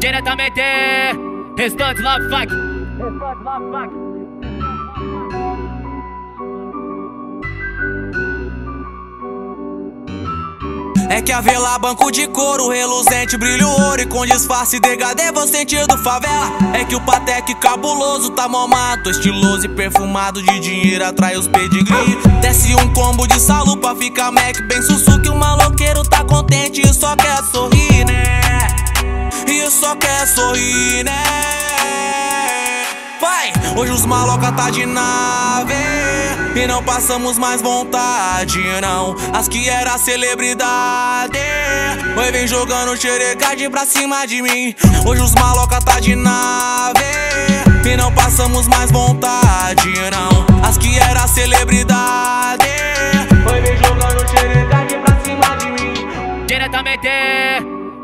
Diretamente, restante love fuck. Restante love fuck. É que a vela, banco de couro, reluzente, brilho ouro E com disfarce degradê, vou sentido favela É que o Patek cabuloso tá mato Estiloso e perfumado de dinheiro, atrai os pedigree Desce um combo de salu pra ficar Mac Bem sussu que o maloqueiro tá contente e só quer sorrir, né? Só quer sorrir, né? Vai! Hoje os maloca tá de nave e não passamos mais vontade, não As que era celebridade Oi, vem jogando xerecade pra cima de mim Hoje os maloca tá de nave E não passamos mais vontade, não As que era celebridade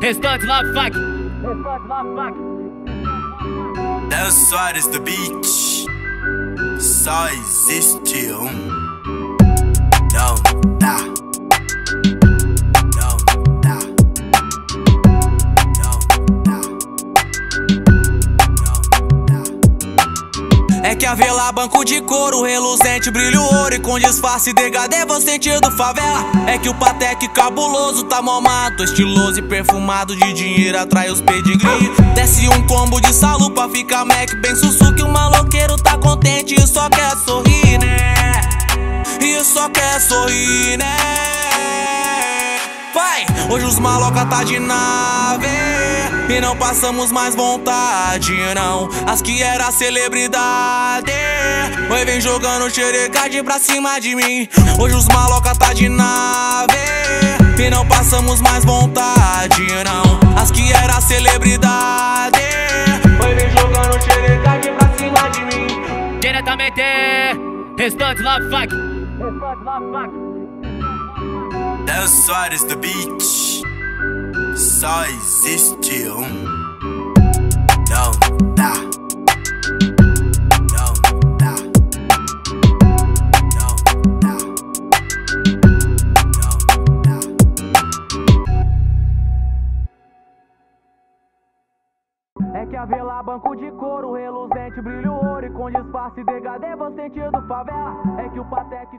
restante love fuck. Restante love fuck. That's Soares the beach. Só existe um. É que a vela, banco de couro, reluzente, brilho ouro E com disfarce degradê, vou sentido favela É que o Patek cabuloso tá mato Estiloso e perfumado de dinheiro, atrai os pedigree Desce um combo de salu pra ficar Mac Bem sussu que o maloqueiro tá contente e só quer sorrir, né? E só quer sorrir, né? Vai! Hoje os maloca tá de nave E não passamos mais vontade, não. As que era celebridade. Oi, vem jogando xerecade pra cima de mim. Hoje os maloca tá de nave. E não passamos mais vontade, não. As que era celebridade. Oi, vem jogando xerecade pra cima de mim. Diretamente, restante love fuck. Restante love fuck. Del Soares the beach Só existe um. Não dá. É que a vela, banco de couro, reluzente, brilho ouro E com disfarce degradê, vou sentido favela. É que o Patek